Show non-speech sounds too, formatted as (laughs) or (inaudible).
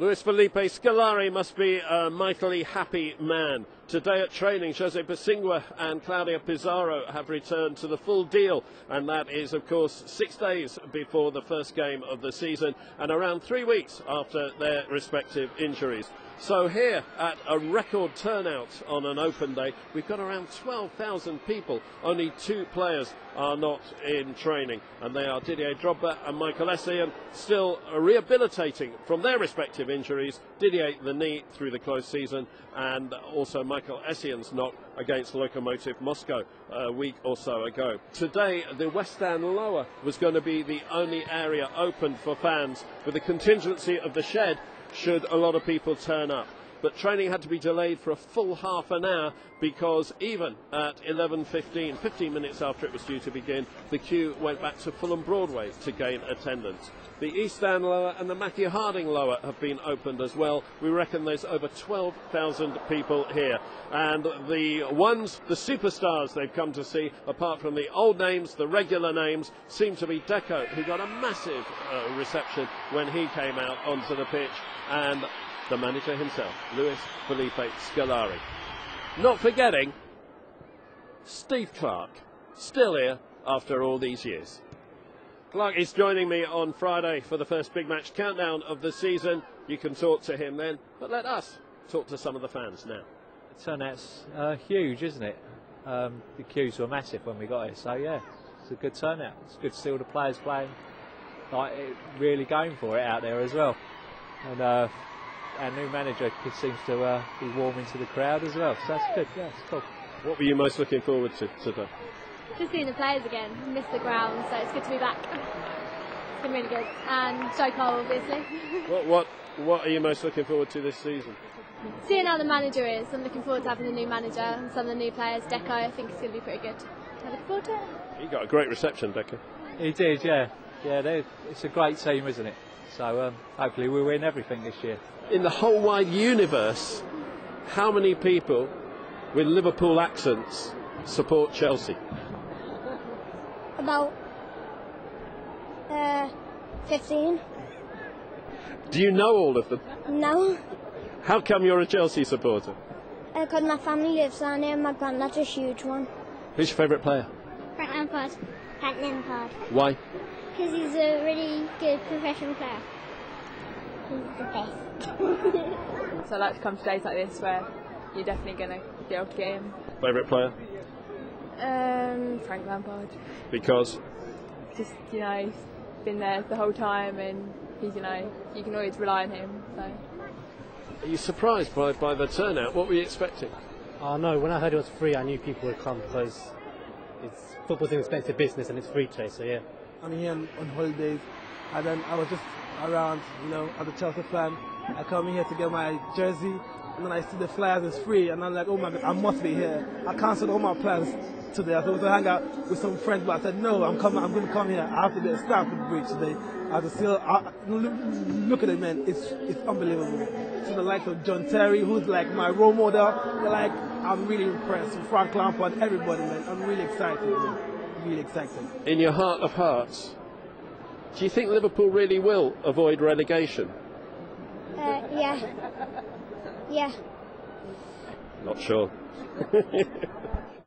Luis Felipe Scolari must be a mightily happy man. Today at training, Jose Bosingwa and Claudio Pizarro have returned to the full deal, and that is, of course, six days before the first game of the season and around three weeks after their respective injuries. So, here at a record turnout on an open day, we've got around 12,000 people. Only two players are not in training, and they are Didier Drogba and Michael Essien, still rehabilitating from their respective injuries. Didier, the knee through the close season, and also Michael Essien's knock against Lokomotiv Moscow a week or so ago. Today, the West Stand Lower was going to be the only area open for fans, with the contingency of the shed should a lot of people turn up. But training had to be delayed for a full half an hour because even at 11.15, 15 minutes after it was due to begin, the queue went back to Fulham Broadway to gain attendance. The East Stand Lower and the Matthew Harding Lower have been opened as well. We reckon there's over 12,000 people here. And the ones, the superstars they've come to see, apart from the old names, the regular names, seem to be Deco, who got a massive uh, reception when he came out onto the pitch, and the manager himself, Luis Felipe Scolari. Not forgetting Steve Clarke, still here after all these years. Clarke is joining me on Friday for the first big match countdown of the season. You can talk to him then, but let us talk to some of the fans now. The turnout's uh, huge, isn't it? Um, the queues were massive when we got here, so yeah, it's a good turnout. It's good to see all the players playing, like really going for it out there as well. And uh, our new manager seems to uh, be warming to the crowd as well, so that's good. Yeah, it's cool. What were you most looking forward to today? Just seeing the players again. Missed the ground, so it's good to be back. It's been really good. And Joe Cole, obviously. (laughs) what, what, what are you most looking forward to this season? Seeing how the manager is. I'm looking forward to having the new manager and some of the new players. Deco, I think it's going to be pretty good. I look forward to it. He got a great reception, Deco. He did, yeah. Yeah, it's a great team, isn't it? So um, hopefully we'll win everything this year. In the whole wide universe, how many people with Liverpool accents support Chelsea? About uh, 15. Do you know all of them? No. How come you're a Chelsea supporter? Because uh, my family lives down there and my granddad's a huge one. Who's your favourite player? Frank Lampard. Frank Lampard. Why? Because he's a really good professional player. He's the best. (laughs) so I like to come to days like this where you're definitely going to be able to get him. Favourite player? Um, Frank Lampard. Because? Just, you know, he's been there the whole time and he's, you know, you can always rely on him. So. Are you surprised by, by the turnout? What were you expecting? Oh no, when I heard it was free, I knew people would come because it's football's an expensive business and it's free trade, so yeah. I'm here on, on holidays and then I was just around, you know, as a Chelsea fan. I come here to get my jersey and then I see the flyers is free and I'm like, oh my god, I must be here. I cancelled all my plans today. I was going to hang out with some friends, but I said, no, I'm coming, I'm going to come here. I have to be a Stamford Bridge today. I have to see, I, look, look at it, man. It's, it's unbelievable. To the likes of John Terry, who's like my role model. They're like, I'm really impressed. with Frank Lampard, everybody, man. I'm really excited, man. Really excited. In your heart of hearts, do you think Liverpool really will avoid relegation? Uh, yeah. Yeah. Not sure. (laughs)